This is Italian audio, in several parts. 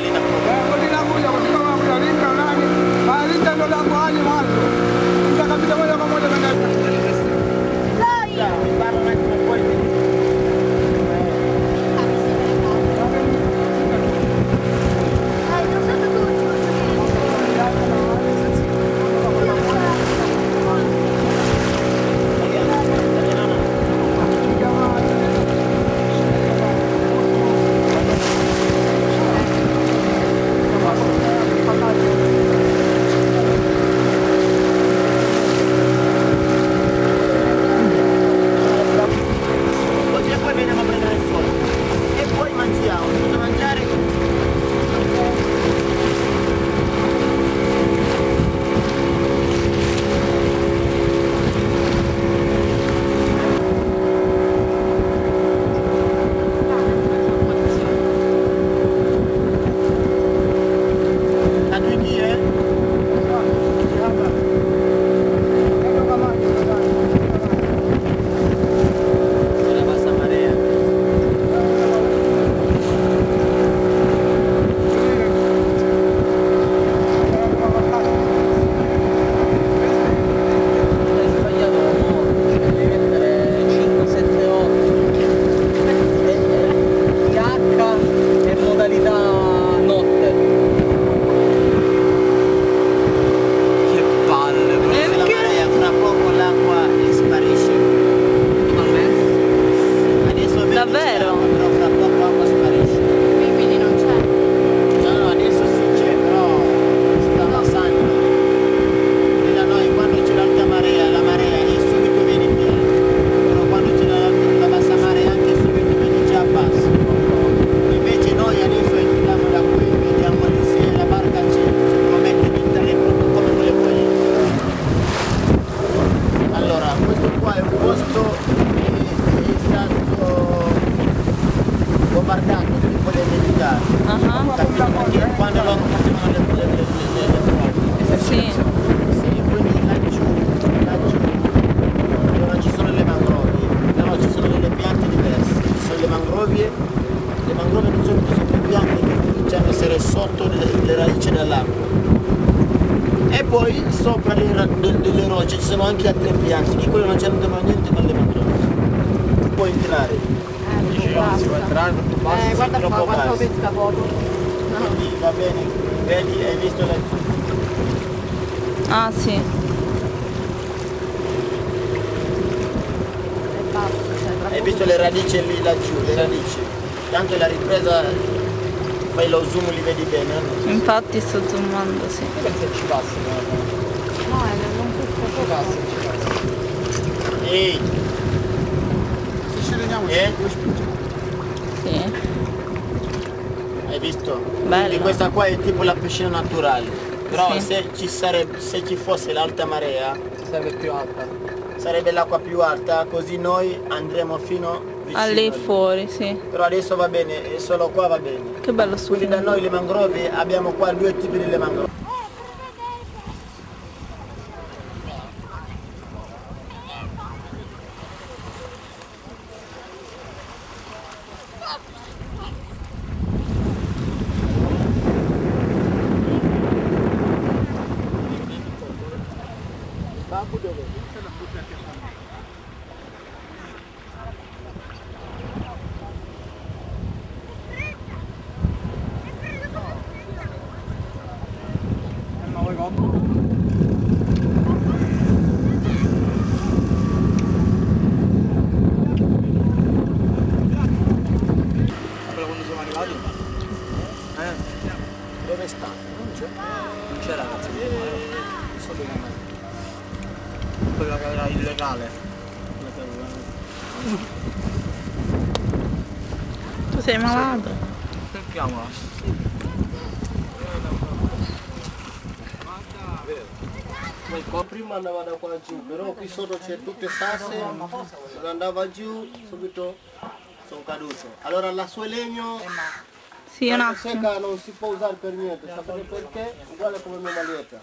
Magdalena. Bombardato tipo dei militari. Ah, Perché quando loro facevano le, le, le, le, le prove. Sì. Sì, quindi laggiù, laggiù, dove ci sono le mangrovie, però ci sono delle piante diverse, ci sono le mangrovie, le mangrovie di solito sono le piante che cominciano a essere sotto le, le radici dell'acqua. E poi sopra le, de- delle rocce ci sono anche altre piante, che quelle non c'entrano niente con le mangrovie. Puoi entrare. Si può entrare, Eh, guarda qua, quanto pesca poco. Quindi va bene, vedi, hai visto laggiù. Ah sì. Cioè, Hai visto le radici lì laggiù, le radici. Tanto la ripresa fai lo zoom li vedi bene, no? Infatti sto zoomando, sì. se ci passi No, è non pesca poco. Ehi, Se ci rendiamo eh? Sì. Hai visto? Bella. Quindi questa qua è tipo la piscina naturale. Però Sì. se ci sarebbe, se ci fosse l'alta marea, Serve più alta sarebbe l'acqua più alta, così noi andremo fino vicino. Ah, lì lì. fuori, sì. Però adesso va bene, e solo qua va bene. Che bello sto Quindi da noi le mangrove abbiamo qua due tipi di mangrove. Non c'è. Non c'era ragazzi Non so dove andare Quella che era illegale Tu sei malato? Cerchiamola Qua prima andava da qua giù, però qui sotto c'è tutte sasse, se andava giù subito sono caduto. Allora la sua legno sì, un eh, attimo. secca non si può usare per niente, sapete perché? Uguale come mia maglietta.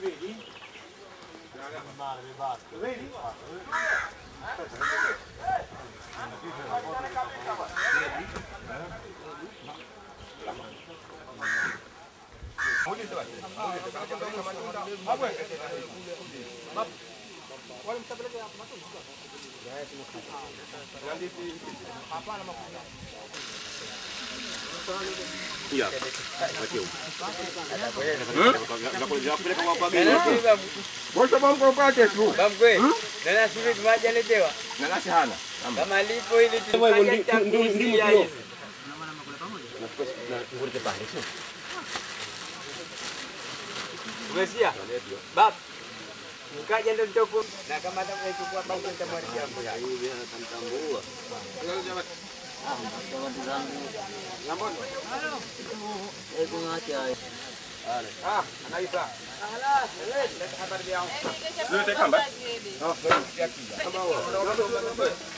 Vedi? Vedi? Ma Wala mo sa talaga ako matulog. Gaya mo ka. Gali si Papa na makuha. Iya. Macam. Nak kau nak kau nak tu? Bangui. Nana sulit macam ni tu. Nana sihana. Kamali pun ini tu. Nama nama kau tahu tak? Nama nama kau tahu tak? Nama nama kau tahu tak? Nama nama kau tahu tak? Nama nama? Nama nama kau tahu tak? Nama nama kau tahu tak? Nama nama kau tahu tak? Nama nama kau tahu tak? Nama nama kau tahu tak? Nama nama kau tahu tak? Nama nama kau tahu tak? Nama nama kau tahu tak? Nama nama kau tahu tak? Nama nama kau tahu tak? Nama nama kau tahu tak? Nama nama kau tahu tak? Nama nama Buka je lontor pun. Nak ke tak boleh cukup apa pun tak boleh jambu. Ya, ya, ya, jabat. Ah, jambu. Ah, ya, ya, ya, ya, ya, Ah, anak Isa. Ah, lah. Selit. Dah kabar dia. Eh, ni Ah, lagi ni. Oh, boleh. kamu Sama